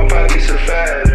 nobody fat